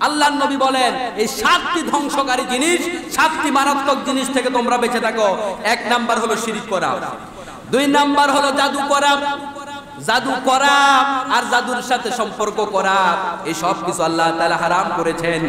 আল্লাহ নবী বলেন, এই সাতটি ধ্বংসকারী জিনিস, সাতটি মারাত্মক জিনিস থেকে তোমরা বেঁচে থাকো। এক নাম্বার হলো শিরিক করা। দুই নাম্বার হলো জাদু করা। জাদু করা আর জাদুর সাথে সম্পর্ক করা, এই সব কিছু আল্লাহ তাআলা হারাম করেছেন।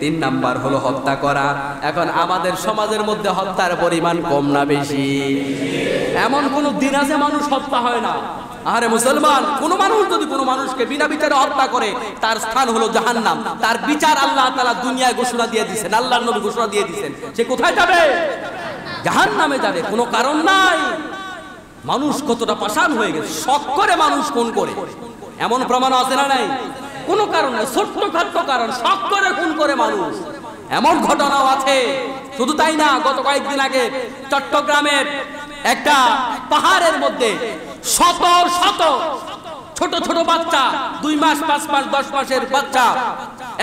তিন নাম্বার হলো হত্যা করা। এখন আমাদের সমাজের মধ্যে হত্যার পরিমাণ কম না বেশি? এমন কোন দিন আছে মানুষ হত্যা হয় না। আরে মুসলমান, কোন মানুষ যদি কোনো মানুষকে বিনা বিচারে হত্যা করে, তার স্থান হলো জাহান্নাম। তার বিচার আল্লাহ তাআলা দুনিয়ায় ঘোষণা দিয়ে দিয়েছেন, আল্লাহর নবী ঘোষণা দিয়ে দিয়েছেন। সে কোথায় যাবে? জাহান্নামে যাবে, কোনো কারণ নাই। মানুষ কতটা পাষাণ হয়ে গেছে, শখ করে মানুষ কোন করে। এমন প্রমাণ আছে না নাই? কোনো কারণ ছোট্ট খাট্ট কারণ, শখ করে খুন করে মানুষ। এমন ঘটনাও আছে, শুধু তাই না, গত কয়েকদিন আগে চট্টগ্রামের একটা পাহাড়ের মধ্যে শত শত। ছোট ছোট বাচ্চা, দুই মাস, পাঁচ মাস, দশ মাসের বাচ্চা।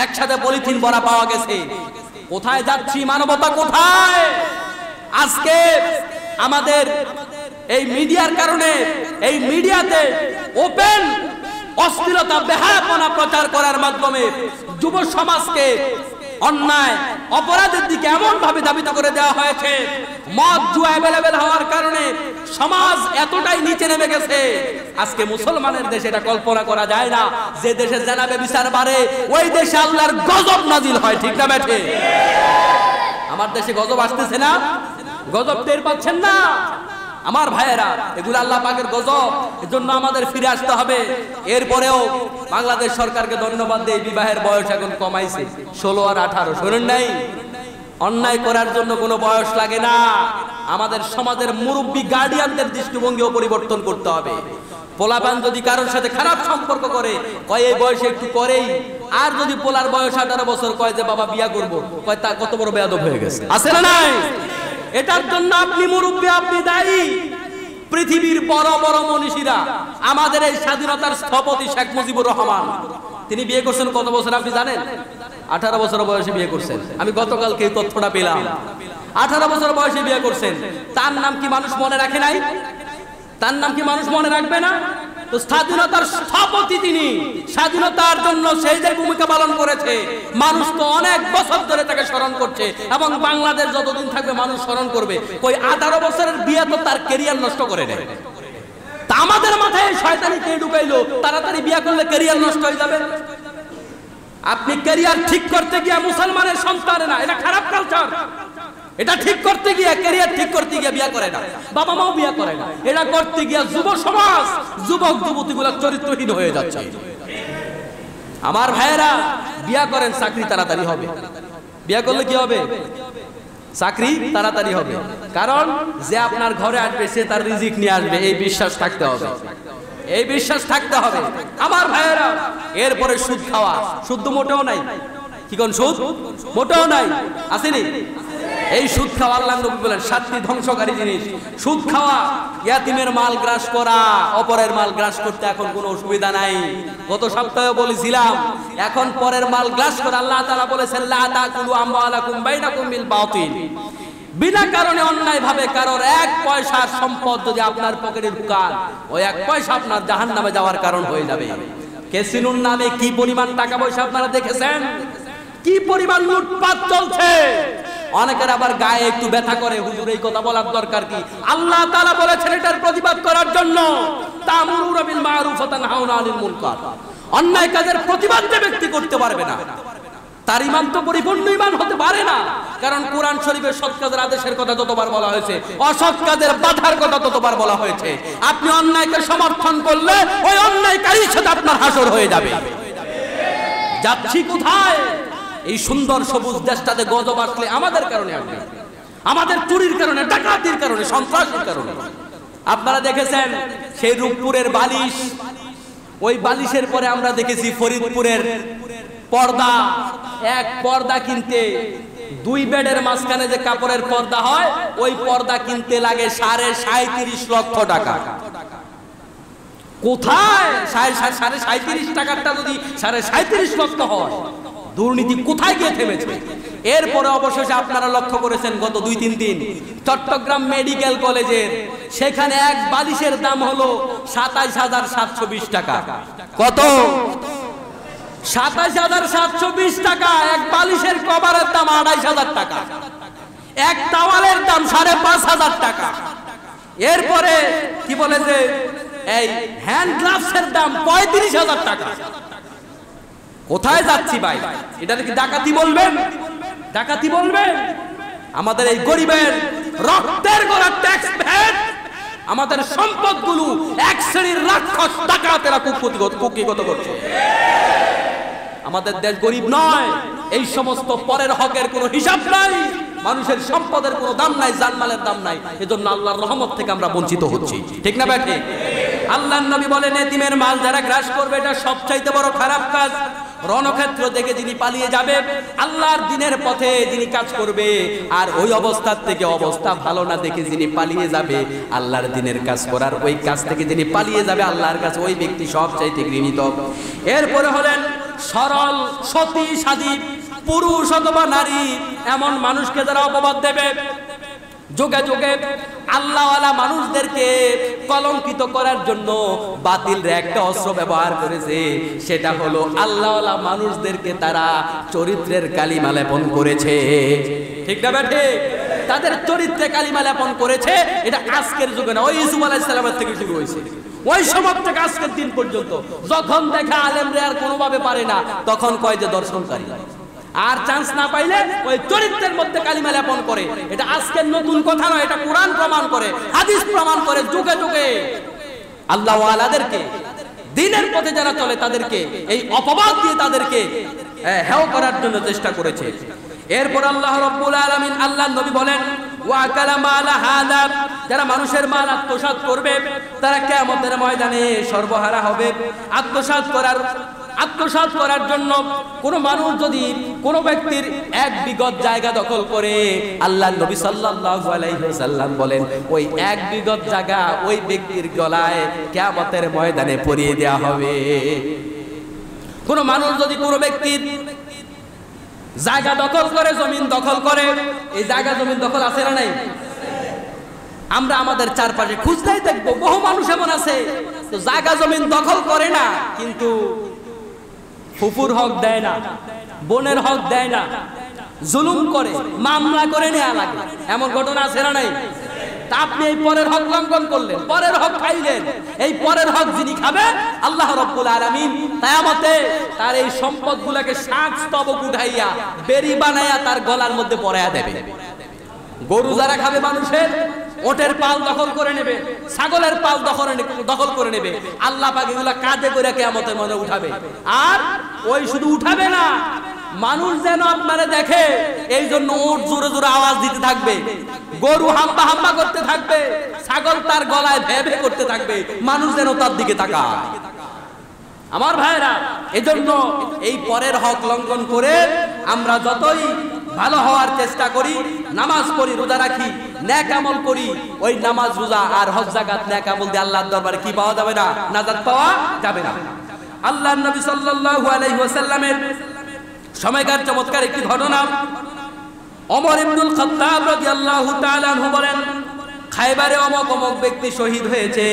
একসাথে পলিথিন ভরা পাওয়া গেছে। কোথায় যাচ্ছি, মানবতা কোথায়? আজকে আমাদের এই মিডিয়ার কারণে, এই মিডিয়াতে ওপেন অশ্লীলতা, বেহায়াপনা প্রচার করার মাধ্যমে যুব সমাজকে অন্যায়, অপরাধের দিকে এমন ভাবে দাবিত করে দেওয়া হয়েছে। মদ জুয়া অ্যাভেলেবেল হওয়ার কারণে সমাজ এতটাই নিচে নেমে গেছে। আজকে মুসলমানের দেশে এটা কল্পনা করা যায় না। যে দেশে জানাবে বিচার বাড়ে, ওই দেশে আল্লাহর গজব নাজিল হয়, ঠিক না ব্যাঠে? আমার দেশে গজব আসতেছে না? গজব টের পাচ্ছেন না? আমার ভাইয়েরা, এগুলো আল্লাহ পাকের গজব, এজন্য আমাদের ফিরে আসতে হবে। এরপরেও বাংলাদেশ সরকারকে ধন্যবাদ দেই বিবাহের বয়স এখন কমাইছে, ষোলো আর আঠারো। শোনেন নাই? অন্যায় করার জন্য কোনো বয়স লাগে না। আমাদের সমাজের মুরব্বী গার্ডিয়ানদের দৃষ্টিভঙ্গিও পরিবর্তন করতে হবে। পোলাপান যদি কারোর সাথে খারাপ সম্পর্ক করে, কয় এই বয়সে একটু করেই। আর যদি পোলার বয়স আঠারো বছর, কয় যে বাবা বিয়া করব, কয় তা কত বড় বেয়াদব হয়ে গেছে। আছে না নাই? এটার জন্য আপনি মুরব্বী, আপনি দায়ী। পৃথিবীর বড় বড় মনীষীরা, আমাদের এই স্বাধীনতার স্থপতি শেখ মুজিবুর রহমান। তিনি বিয়ে করছেন কত বছর আপনি জানেন? আঠারো বছর বয়সে বিয়ে করছেন। আমি গতকালকে এই তথ্যটা পেলাম। আঠারো বছর বয়সে বিয়ে করছেন। তার নাম কি মানুষ মনে রাখে নাই? তার নাম কি মানুষ মনে রাখবে না? স্বাধীনতার স্থপতি তিনি। স্বাধীনতার জন্য সেই যে ভূমিকা পালন করেছে, মানুষ তো অনেক বছর ধরে তাকে স্মরণ করছে এবং বাংলাদেশ যতদিন থাকবে মানুষ স্মরণ করবে। ওই আঠারো বছরের বিয়ে তো তার কেরিয়ার নষ্ট করে নেয় তা আমাদের মাথায় শয়তানি কে ঢুকাইলো? তাড়াতাড়ি বিয়ে করলে কেরিয়ার নষ্ট হয়ে যাবে। আপনি ক্যারিয়ার ঠিক করতে গিয়ে মুসলমানের সন্তান না, এটা খারাপ কালচার এটা ঠিক করতে গিয়ে ক্যারিয়ার ঠিক করতে গিয়ে বিয়ে করে না, বাবা মাও বিয়ে করে না। এটা করতে গিয়ে যুব সমাজ, যুবক, যুবতীগুলো চরিত্রহীন হয়ে যাচ্ছে। আমার ভাইয়েরা, বিয়া করেন, চাকরি তাড়াতাড়ি হবে। বিয়া করলে কি হবে? চাকরি তাড়াতাড়ি হবে। কারণ যে আপনার ঘরে আসবে, সে তার রিজিক নিয়ে আসবে। এই বিশ্বাস থাকতে হবে। এই বিশ্বাস থাকতে হবে। আমার ভাইয়েরা, এরপরে সুদ খাওয়া। শুদ্ধ মোটেও নাই। কি কোন সুদ? মোটেও নাই। আসেনি? এই সুদ খাওয়া আল্লাহ নবী বলেন, সাতটি ধ্বংসকারী জিনিস। সুদ খাওয়া, ইয়াতিমের মাল গ্রাস করা, অপরের মাল গ্রাস করতে এখন কোনো অসুবিধা নাই। গত সপ্তাহে বলেছিলাম, এখন পরের মাল গ্রাস করা আল্লাহ তাআলা বলেছেন, লা তাকুলু আমওয়ালাকুম বাইনাকুম বিল বাতিল। বিনা কারণে অন্যায় ভাবে কারোর এক পয়সার সম্পদ যদি আপনার পকেটে ঢুকান, ওই এক পয়সা আপনার জাহান নামে যাওয়ার কারণ হয়ে যাবে। কেসিনুর নামে কি পরিমাণ টাকা পয়সা আপনারা দেখেছেন? কি পরিমাণ লুটপাট চলছে? অনেকের আবার গায়ে একটু ব্যথা করে, হুজুর, এই কথা বলার দরকার কি? আল্লাহ তাআলা বলেছেন, এটার প্রতিবাদ করার জন্য অন্যায় কাজের প্রতিবাদ ব্যক্তি করতে পারবে না। তার ইমান তো পরিপূর্ণ ইমান হতে পারে না। কারণ কোরআন শরীফের সৎ কাজের আদেশের কথা যতবার বলা হয়েছে, অসৎ কাজের বাধার কথা ততবার বলা হয়েছে। আপনি অন্যায়কে সমর্থন করলে ওই অন্যায়কারীর সাথে আপনার হাসর হয়ে যাবে। যাচ্ছি কোথায়? এই সুন্দর সবুজ দেশটাতে গজব আসলে আমাদের কারণে আসবে আমাদের চুরির কারণে, ডাকাতির কারণে, সন্ত্রাসের কারণে। আপনারা দেখেছেন সেই রূপপুরের বালিশ? ওই বালিশের পরে আমরা দেখেছি ফরিদপুরের পর্দা। এক পর্দা কিনতে দুই বেডের মাঝখানে যে কাপড়ের পর্দা হয়, ওই পর্দা কিনতে লাগে সাড়ে সাঁত্রিশ লক্ষ টাকা। কোথায়? সাড়ে সাড়ে সাঁত্রিশ টাকাটা যদি সাড়ে সাঁত্রিশ লক্ষ হয়? দুর্নীতি কোথায় গিয়ে থেমেছে? এরপরে অবশেষে আপনারা লক্ষ্য করেছেন গত দুই তিন দিন চট্টগ্রাম মেডিকেল কলেজের সেখানে এক বালিশের দাম হলো সাতাইশ হাজার সাতশো বিশ টাকা। কত? সাতাশ হাজার সাতশো বিশ টাকা, এক বালিশের কভারের দাম আড়াইশ হাজার টাকা। এক টাওয়ালের দাম সাড়ে পাঁচ হাজার টাকা। এরপরে কি বলে যে, এই হ্যান্ড গ্লাভসের দাম পঁয়ত্রিশ হাজার টাকা। কোথায় যাচ্ছি ভাই? এটা কি ডাকাতি বলবেন? ডাকাতি বলবেন? আমাদের এই গরিবের রক্তের গোড়া ট্যাক্স ভ্যাট আমাদের সম্পদগুলো এক শ্রেণির রাক্ষস ডাকাতেরা কুকুতিগত কুকিগত করছে। আমাদের দেশ গরিব নয়, এই সমস্ত পরের হকের কোনো হিসাব নাই, মানুষের সম্পদের কোনো দাম নাই, জানমালের দাম নাই, এজন্য আল্লাহর রহমত থেকে আমরা বঞ্চিত হচ্ছি। ঠিক না ব্যাঠে আল্লাহর নবী বলেন, এতিমের মাল যারা গ্রাস করবে, এটা সবচাইতে বড় খারাপ কাজ। রণক্ষেত্র থেকে যিনি পালিয়ে যাবে, আল্লাহর দিনের পথে যিনি কাজ করবে, আর ওই অবস্থার থেকে অবস্থা ভালো না দেখে যিনি পালিয়ে যাবে, আল্লাহর দিনের কাজ করার ওই কাজ থেকে যিনি পালিয়ে যাবে, আল্লাহর কাছে ওই ব্যক্তি সবচাইতে ঘৃণিত। এরপরে হলেন সরল, সতী, সাদী, পুরুষ অথবা নারী, এমন মানুষকে যারা অপবাদ দেবে যুগে যুগে আল্লাহওয়ালা মানুষদেরকে কলঙ্কিত করার জন্য বাতিল একটা অস্ত্র ব্যবহার করেছে। সেটা হলো আল্লাহওয়ালা মানুষদেরকে তারা চরিত্রের কালিমা লেপন করেছে। ঠিক না ব্যাটে তাদের চরিত্রে কালিমা লেপন করেছে, এটা আজকের যুগে না। ওই ইসুফ আলাইসালামের থেকে শুরু হয়েছে। ওই সময় থেকে আজকের দিন পর্যন্ত যখন দেখা আলেমরে আর কোনোভাবে পারে না, তখন কয় যে দর্শনকারী। আর চান্স না পাইলে ওই চরিত্রের মধ্যে কালিমা লেপন করে। এটা আজকের নতুন কথা নয়, এটা কোরআন প্রমাণ করে, হাদিস প্রমাণ করে যুগে যুগে। আল্লাহ আলাদেরকে দিনের পথে যারা চলে তাদেরকে, এই অপবাদ দিয়ে তাদেরকে হেও করার জন্য চেষ্টা করেছে। এরপর আল্লাহ রব্বুল আলামিন আল্লাহ নবী বলেন যারা মানুষের মাল আত্মসাৎ করবে, তারা কিয়ামতের ময়দানে সর্বহারা হবে। আত্মসাৎ করার আত্মসাৎ করার জন্য কোন মানুষ যদি কোন ব্যক্তির এক বিগত জায়গা দখল করে, আল্লাহ নবী সাল্লাল্লাহু আলাইহি বলেন, ওই এক বিগত জায়গা ওই ব্যক্তির গলায় কিয়ামতের ময়দানে পরিয়ে দেয়া হবে। কোন মানুষ যদি কোন ব্যক্তির জায়গা দখল করে, জমিন দখল করে, এই জায়গা জমিন দখল আছে না নাই? আমরা আমাদের চারপাশে খুঁজতেই দেখব, বহু মানুষ এমন আছে, তো জায়গা জমিন দখল করে না, কিন্তু ফুপুর হক দেয় না, বোনের হক দেয় না, জুলুম করে, মামলা করে নেওয়া লাগে। এমন ঘটনা না নাই? তা আপনি এই পরের হক লঙ্ঘন করলেন, পরের হক খাইলেন। এই পরের হক যিনি খাবে, আল্লাহ রব্বুল আলামিন তায়ামতে তার এই সম্পদগুলোকে শাক স্তবক উঠাইয়া, বেরি বানাইয়া তার গলার মধ্যে পরাইয়া দেবে। গরু যারা খাবে মানুষের ওটের পাল দখল করে নেবে, ছাগলের পাল দখল দখল করে নেবে। আল্লাহ পাক এগুলা কাঁধে করে কেয়ামতের মনে উঠাবে। আর ওই শুধু উঠাবে না, মানুষ যেন আপনারা দেখে এই জন্য ওট জোরে জোরে আওয়াজ দিতে থাকবে। গরু হাম্বা হাম্বা করতে থাকবে, ছাগল তার গলায় ভে ভে করতে থাকবে, মানুষ যেন তার দিকে তাকায়। আমার ভাইরা, এজন্য এই পরের হক লঙ্ঘন করে আমরা যতই ভালো হওয়ার চেষ্টা করি, নামাজ পড়ি, রোজা রাখি ন্যাক আমল করি। ওই নামাজ, রোজা আর হজ জাকাত ন্যাক আমল দিয়ে আল্লাহর দরবারে কি পাওয়া যাবে না? নাজাত পাওয়া যাবে না। আল্লাহ নবী সাল্লাল্লাহু আলাইহি ওয়াসাল্লামের সময়কার চমৎকার একটি ঘটনা। ওমর ইবনুল খাত্তাব রাদিয়াল্লাহু তাআলা বলেন খাইবারে অমক অমক ব্যক্তি শহীদ হয়েছে।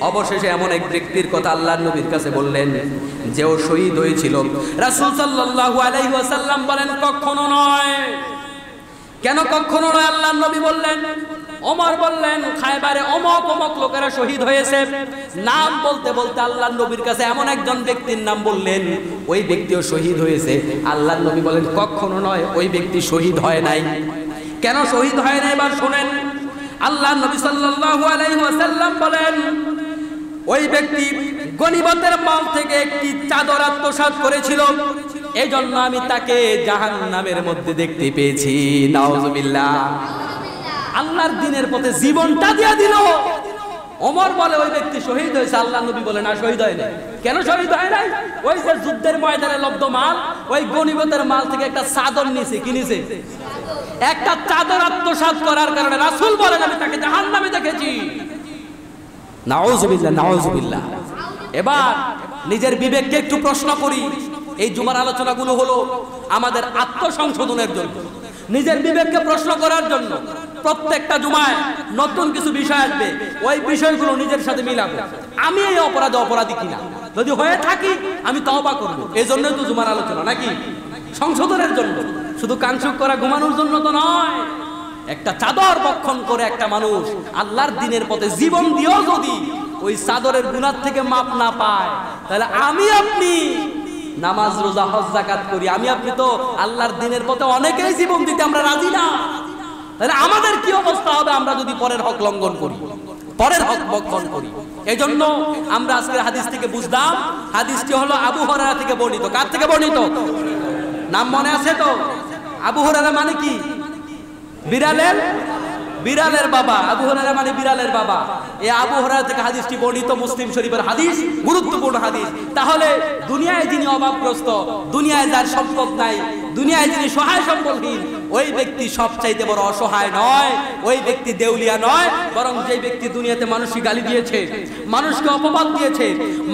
অবশেষে এমন এক ব্যক্তির কথা আল্লাহর নবীর কাছে বললেন, যে ও শহীদ হয়েছিল। রাসূল সাল্লাল্লাহু আলাইহি ওয়াসাল্লাম বলেন, কখনো নয়। কেন কখনো নয়? আল্লাহর নবী বললেন, ওমর বললেন, খাইবারে অমক অমক লোকেরা শহীদ হয়েছে। নাম বলতে বলতে আল্লাহ নবীর কাছে এমন একজন ব্যক্তির নাম বললেন, ওই ব্যক্তিও শহীদ হয়েছে। আল্লাহর নবী বলেন, কখনো নয়, ওই ব্যক্তি শহীদ হয় নাই। কেন শহীদ হয় নাই? এবার শোনেন। আল্লাহ নবী সাল্লাল্লাহু আলাইহি ওয়াসাল্লাম বলেন, ওই ব্যক্তি গনিমতের মাল থেকে একটি চাদর আত্মসাৎ করেছিল। এই জন্য আমি তাকে জাহান্নামের মধ্যে দেখতে পেয়েছি। নাউজুবিল্লাহ। আল্লাহর দিনের পথে জীবনটা দিয়া দিল। ওমর বলে, ওই ব্যক্তি শহীদ হয়েছে। আল্লাহ নবী বলে না শহীদ হয় নাই। কেন শহীদ হয় নাই? ওই যে যুদ্ধের ময়দানে লব্ধ মাল, ওই গনিমতের মাল থেকে একটা চাদর নিছে কি নিছে একটা চাদর আত্মসাৎ করার কারণে রাসুল বলেন, আমি তাকে জাহান্নামে দেখেছি। নাউজুবিল্লাহ নাউজুবিল্লাহ। এবার নিজের বিবেককে একটু প্রশ্ন করি। এই জুমার আলোচনাগুলো হলো আমাদের আত্মসংশোধনের জন্য। নিজের বিবেককে প্রশ্ন করার জন্য প্রত্যেকটা জুমায় নতুন কিছু বিষয় আসবে, ওই বিষয়গুলো নিজের সাথে মিলাবো। আমি এই অপরাধে অপরাধী কিনা? যদি হয়ে থাকি, আমি তওবা করব। এই জন্যই তো জুমার আলোচনা, নাকি? সংশোধনের জন্য। শুধু কাংসুক করা ঘুমানোর জন্য তো নয়। একটা চাদর বক্ষণ করে একটা মানুষ আল্লাহর দিনের পথে জীবন দিয়েও যদি ওই চাদরের গুণার থেকে মাপ না পায়, তাহলে আমি আপনি নামাজ, রোজা, হজ জাকাত করি। আমি আপনি তো আল্লাহর দিনের পথে অনেকেই জীবন দিতে আমরা রাজি না। তাহলে আমাদের কি অবস্থা হবে? আমরা যদি পরের হক লঙ্ঘন করি, পরের হক বক্ষণ করি। এই জন্য আমরা আজকের হাদিস থেকে বুঝলাম, হাদিসটি হলো আবু হরারা থেকে বর্ণিত। কার থেকে বর্ণিত? নাম মনে আছে তো? আবু হরারা মানে কি? বিড়ালের? বিড়ালের বাবা। আবু হরারা মানে বিড়ালের বাবা। এই আবু হরারা থেকে হাদিসটি বর্ণিত মুসলিম শরীফের হাদিস, গুরুত্বপূর্ণ হাদিস। তাহলে দুনিয়ায় যিনি অভাবগ্রস্ত, দুনিয়ায় যার সম্পদ নাই দুনিয়ায় যিনি সহায় সম্বলহীন ওই ব্যক্তি সবচাইতে বড় অসহায় নয়, ওই ব্যক্তি দেউলিয়া নয়, বরং যে ব্যক্তি দুনিয়াতে মানুষকে গালি দিয়েছে, মানুষকে অপবাদ দিয়েছে,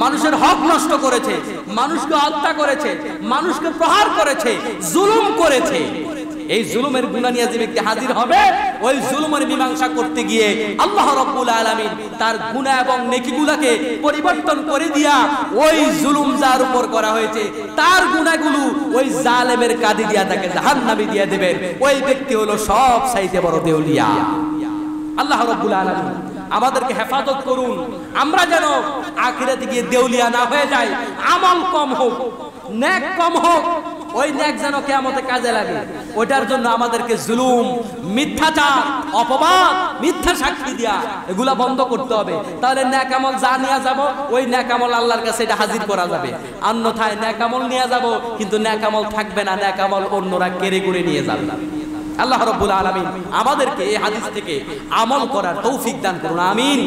মানুষের হক নষ্ট করেছে, মানুষকে হত্যা করেছে, মানুষকে প্রহার করেছে, জুলুম করেছে। এই জুলুমের গুণা নিয়ে যে ব্যক্তি হাজির হবে, ওই জুলুমের মীমাংসা করতে গিয়ে আল্লাহ রব্বুল আলামিন তার গুণা এবং নেকিগুলাকে পরিবর্তন করে দিয়া ওই জুলুম যার উপর করা হয়েছে, তার গুণাগুলো ওই জালেমের কাঁদি দিয়া তাকে জাহান্নামে দিয়ে দেবেন। ওই ব্যক্তি হলো সব চাইতে বড় দেউলিয়া। আল্লাহ রব্বুল আলামিন আমাদেরকে হেফাজত করুন। আমরা যেন আখিরাতে গিয়ে দেউলিয়া না হয়ে যাই, আমল কম হোক, নেক কম হোক ওই নেক যেন কেমতে কাজে লাগে ওটার জন্য আমাদেরকে জুলুম, মিথ্যাচার, অপবাদ, মিথ্যা সাক্ষী দিয়া এগুলা বন্ধ করতে হবে। তাহলে ন্যাক আমল যা নিয়ে যাব, ওই ন্যাক আমল আল্লাহর কাছে এটা হাজির করা যাবে। অন্যথায় ন্যাক আমল নিয়ে যাব, কিন্তু ন্যাক আমল থাকবে না ন্যাক আমল অন্যরা কেড়ে করে নিয়ে যাবে। আল্লাহ রব্বুল আলামিন আমাদেরকে এই হাদিস থেকে আমল করার তৌফিক দান করুন, আমিন।